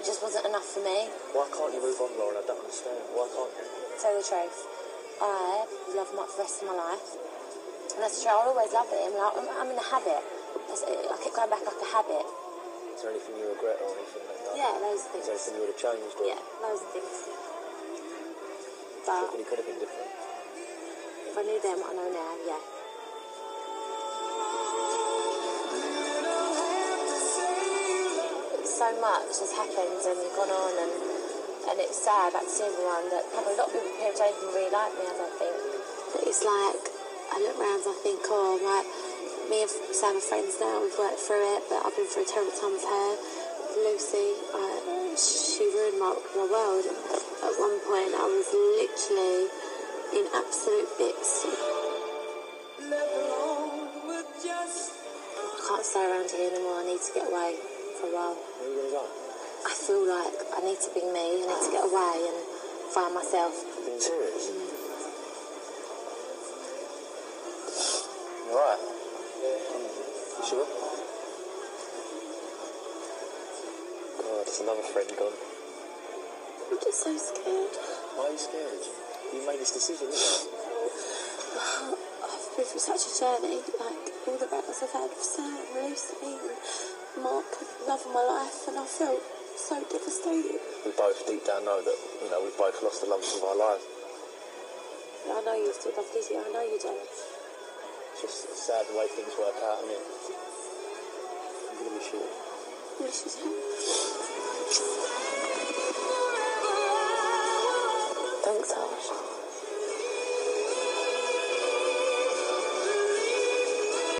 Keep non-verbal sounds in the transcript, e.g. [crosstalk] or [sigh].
it just wasn't enough for me. Why can't you move on, Lauren? I don't understand. Why can't you? Tell the truth, I love him for the rest of my life. And that's true, I'll always love him. Like, I'm, I'm in a habit. It. I keep going back like a habit. Is there anything you regret or anything like that? Yeah, loads of Is there anything you would have changed? Or Yeah, loads of things. But he could have been different? if I knew then what I know now, yeah. So much has happened and gone on, and and it's sad like, to see everyone that probably a lot of people here don't even really like me. I don't think. But it's like I look round, I think, oh, like me and Sam are friends now. We've worked through it, but I've been through a terrible time with her. Lucy, I, she ruined my, my world. At one point, I was literally in absolute bits. I can't stay around here anymore. I need to get away for a while. Where are you going to go? I feel like I need to be me. I need to get away and find myself. Being serious? Mm. You alright? You sure? God, it's another friend gone. I'm just so scared. Why are you scared? You made this decision, didn't you? [sighs] [sighs] [sighs] I've been through such a journey. Like all the battles I've had with Sam, Lucy, and Mark, love of my life, and I felt so devastated. We both deep down know that, you know, we've both lost the loves of our lives. I know you still love Lizzie. I know you do. It's just sad the way things work out, isn't it? I'm going to miss you. Wish you too. Thanks, Ash.